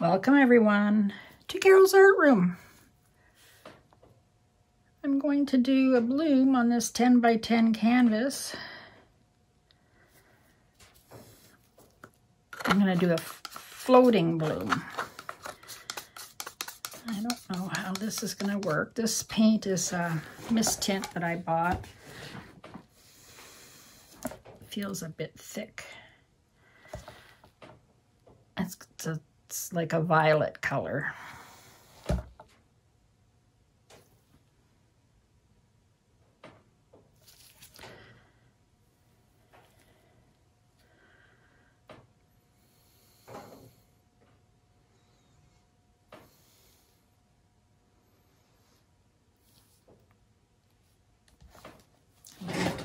Welcome everyone to Carole's Art Room. I'm going to do a bloom on this 10 by 10 canvas. I'm going to do a floating bloom. I don't know how this is going to work. This paint is a mist tint that I bought. Feels a bit thick. It's, it's like a violet color.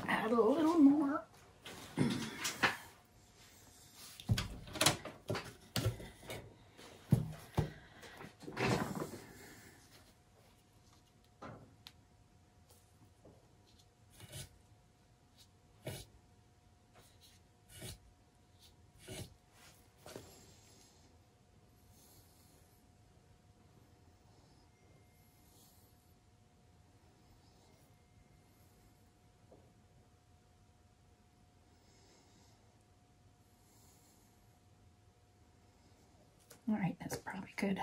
Add a little more. All right, that's probably good.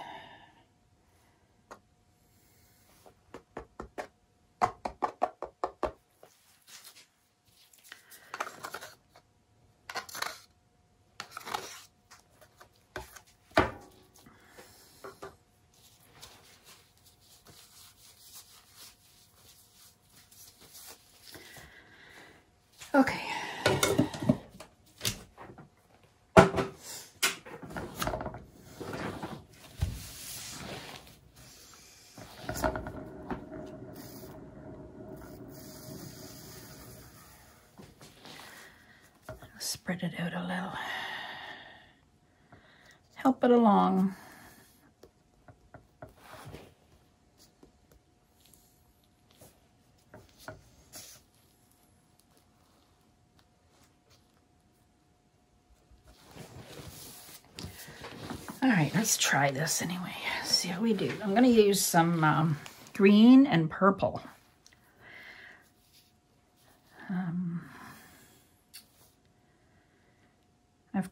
Spread it out a little. Help it along. All right, let's try this anyway. See how we do. I'm going to use some um, green and purple.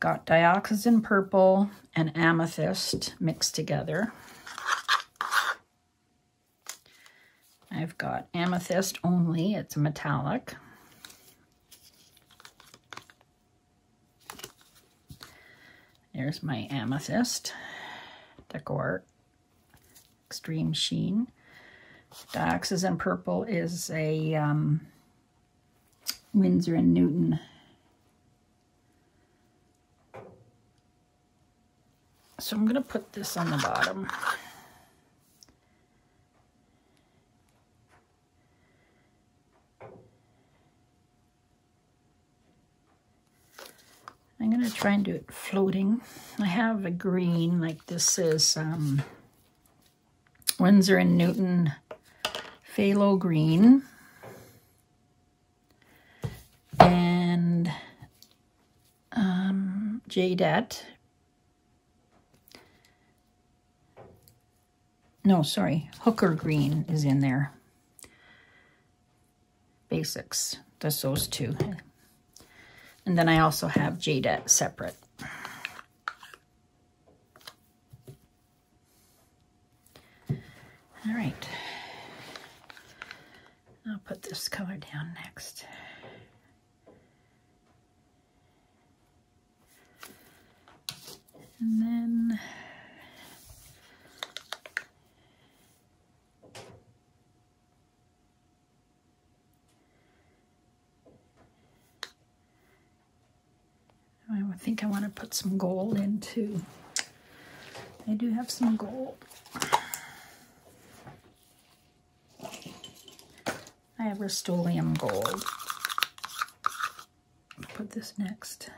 Got dioxazine purple and amethyst mixed together. I've got amethyst only, it's metallic. There's my amethyst, DecoArt, Extreme Sheen. Dioxazine purple is a um, Winsor & Newton So I'm going to put this on the bottom. I'm going to try and do it floating. I have a green, like this is um, Winsor & Newton Phthalo Green. And um, Jadette no, sorry, Hooker Green is in there. Basics, just those two. And then I also have Jade separate. All right. I'll put this color down next. And then I think I want to put some gold in too. I do have some gold. I have Rust-Oleum gold. Put this next.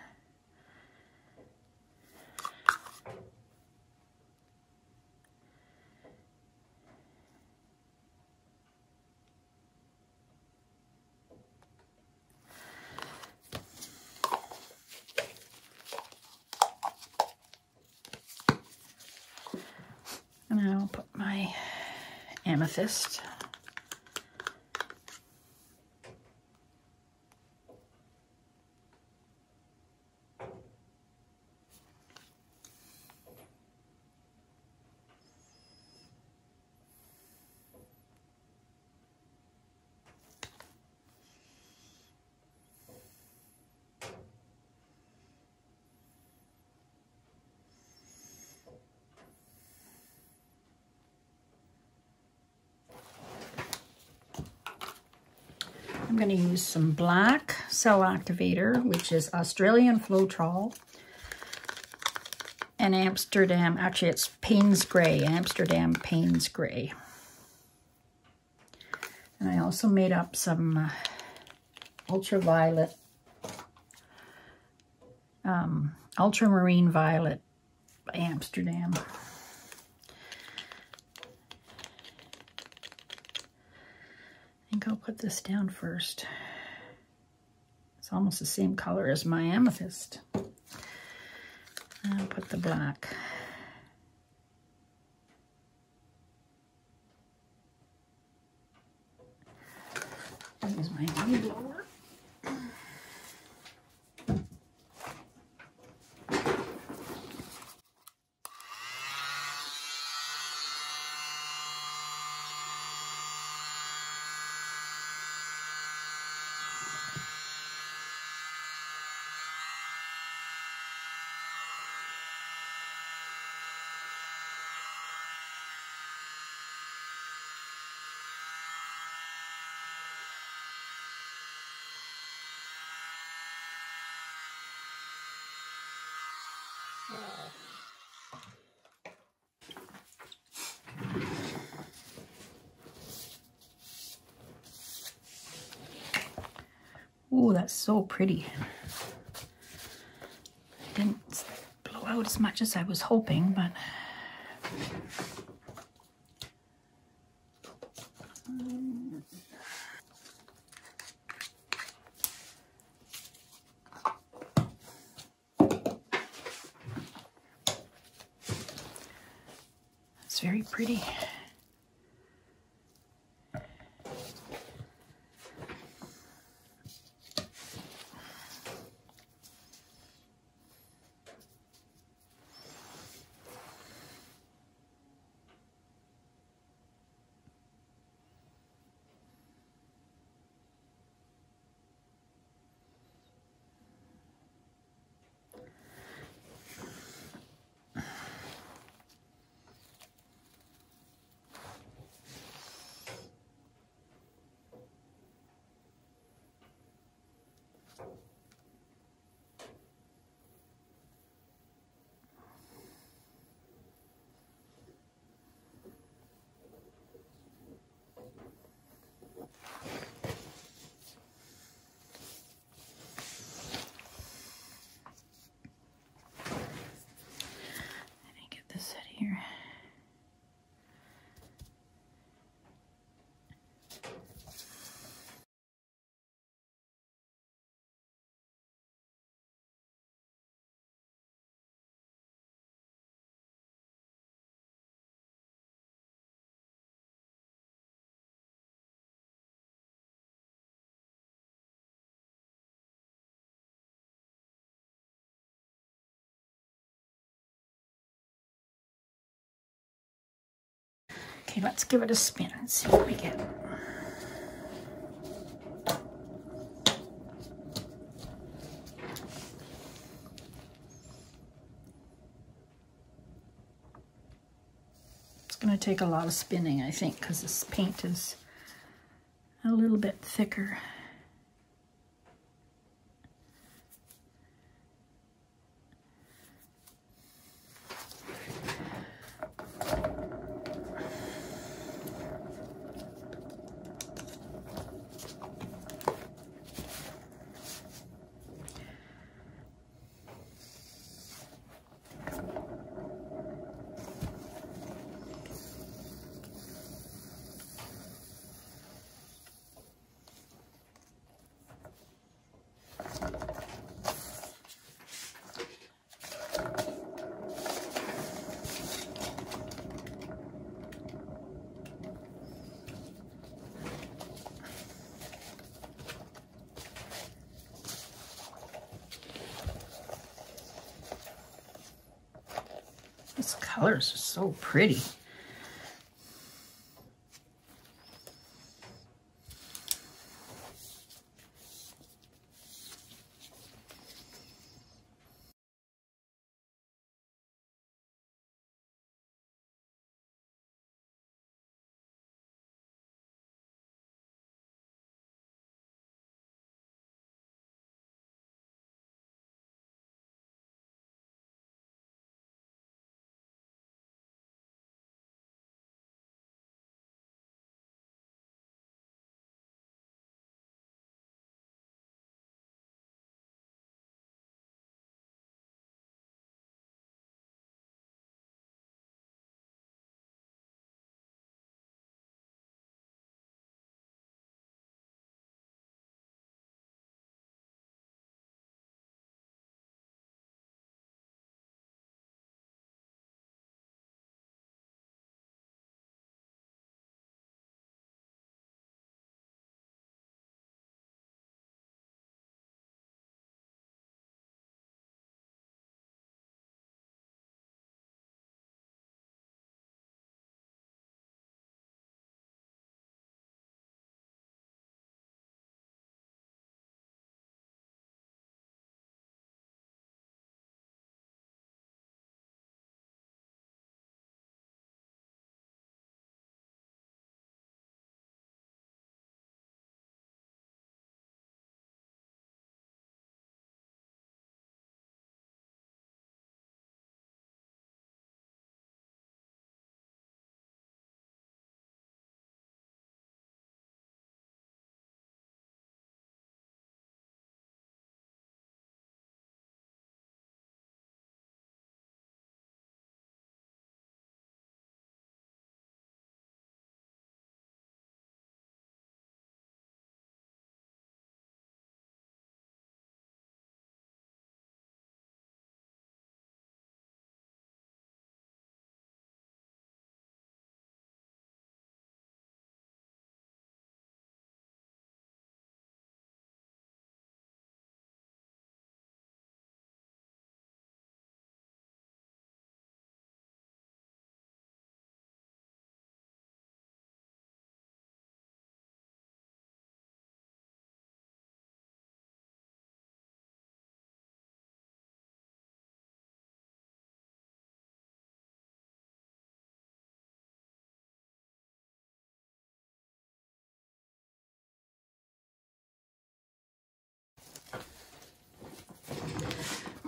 And I'll put my amethyst. I'm going to use some black cell activator, which is Australian Floetrol, and Amsterdam, actually it's Payne's Gray, Amsterdam Payne's Gray. And I also made up some uh, ultraviolet, um, ultramarine violet Amsterdam. Think I'll put this down first. It's almost the same color as my amethyst. I'll put the black. Use my blower. Oh, that's so pretty. Didn't blow out as much as I was hoping, but um, it's very pretty. Let me get this set here. Okay, let's give it a spin and see what we get. It's going to take a lot of spinning, I think, because this paint is a little bit thicker. These colors are so pretty.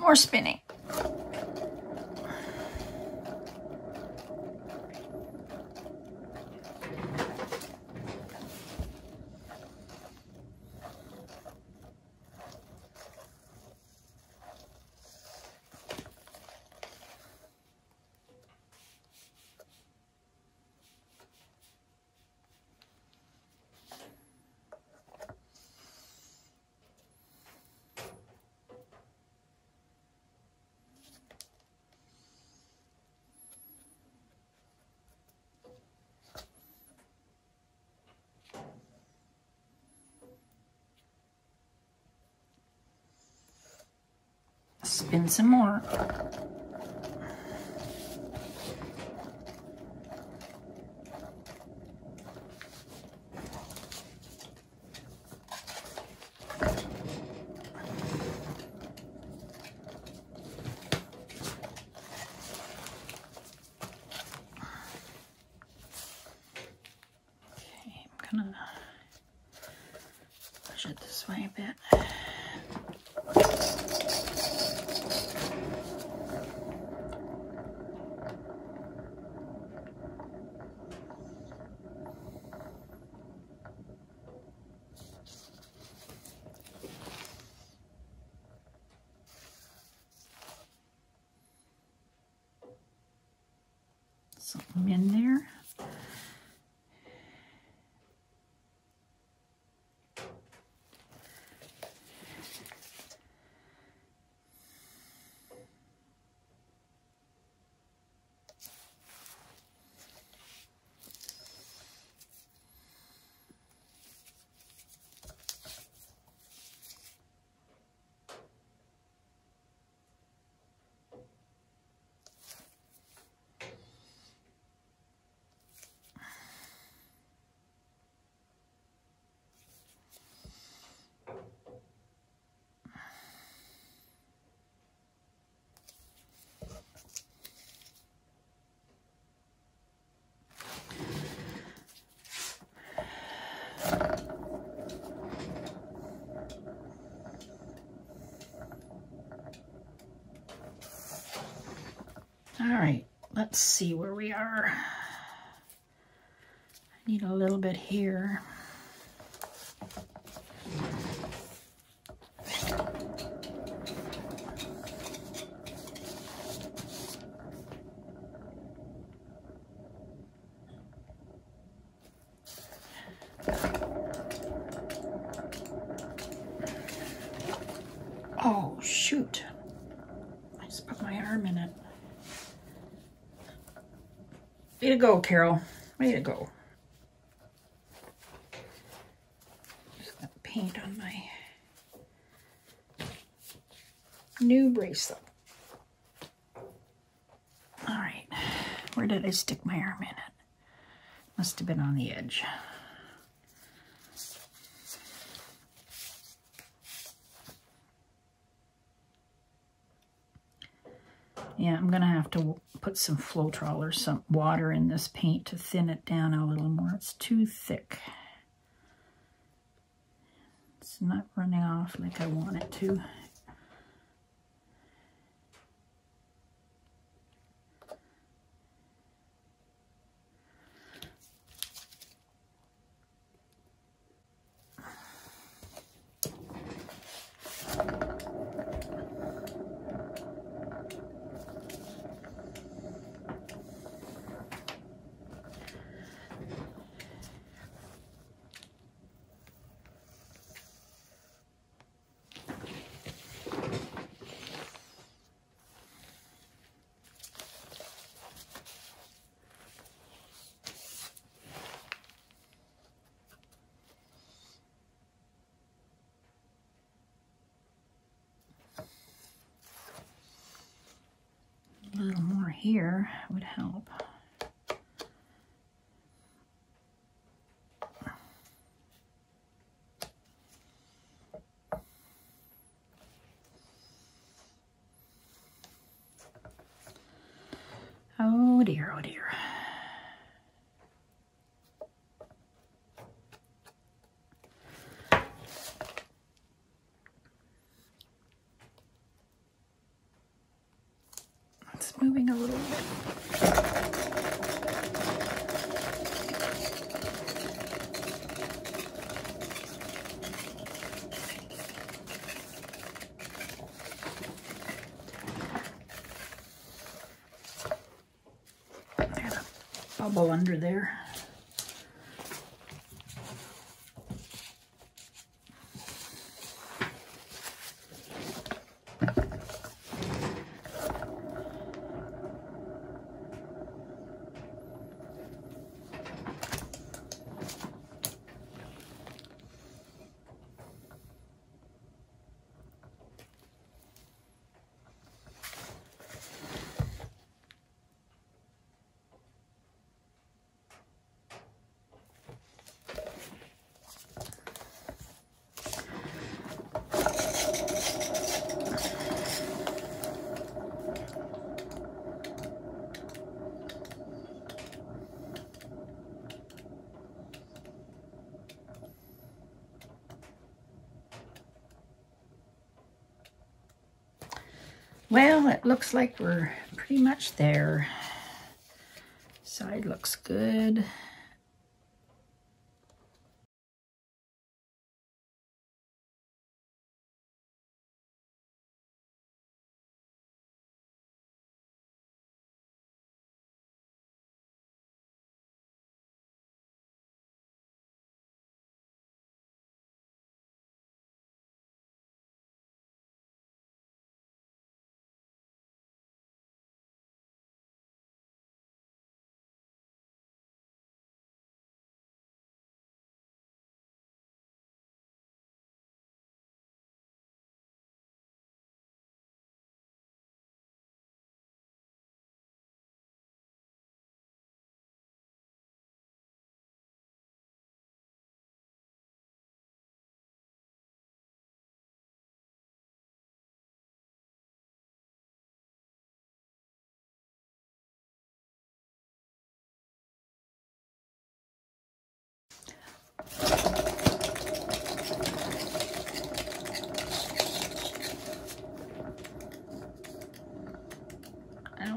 More spinning. Spin some more. Okay, I'm gonna push it this way a bit. Something in there. All right, let's see where we are. I need a little bit here. Oh, shoot. I just put my arm in it. Way to go, Carole. Way to go. Just got paint on my new bracelet. All right. Where did I stick my arm in it? Must have been on the edge. Yeah, I'm gonna have to put some Floetrol or some water in this paint to thin it down a little more. It's too thick. It's not running off like I want it to. A little more here would help. Oh dear, oh dear. It's moving a little bit. There's a under there. Well, it looks like we're pretty much there. Side looks good.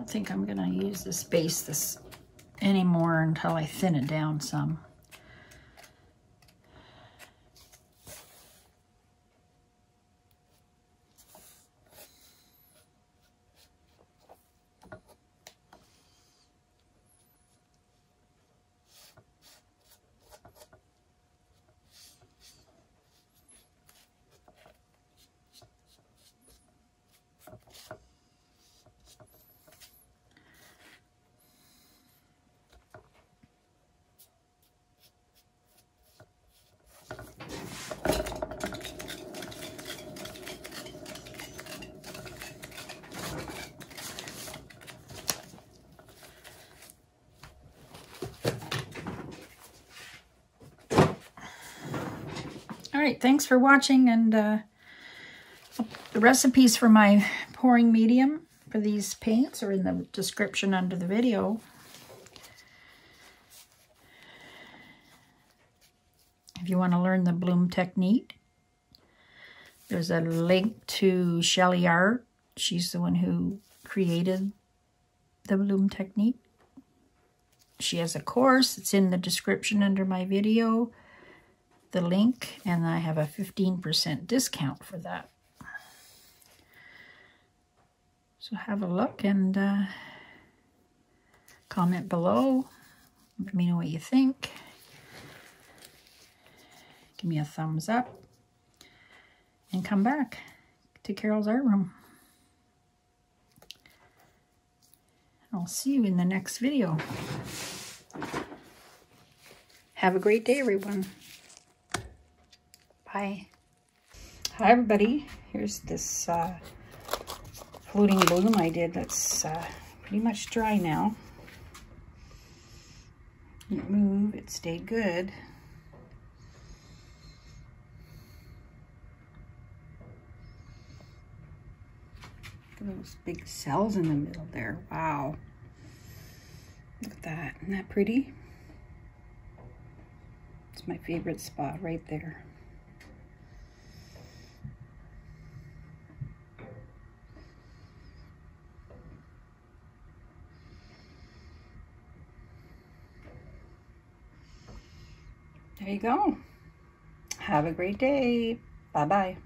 Don't think I'm going to use this base this anymore until I thin it down some. All right, thanks for watching and uh, the recipes for my pouring medium for these paints are in the description under the video. If you want to learn the bloom technique, there's a link to SheleeArt. She's the one who created the bloom technique. She has a course. It's in the description under my video the link and I have a 15% discount for that. So have a look and uh, comment below. Let me know what you think. Give me a thumbs up and come back to Carole's Art Room. I'll see you in the next video. Have a great day, everyone. Bye. Hi, everybody. Here's this uh, floating bloom I did that's uh, pretty much dry now. Didn't move. It stayed good. Look at those big cells in the middle there. Wow. Look at that. Isn't that pretty? It's my favorite spot right there. There you go. Have a great day. Bye-bye.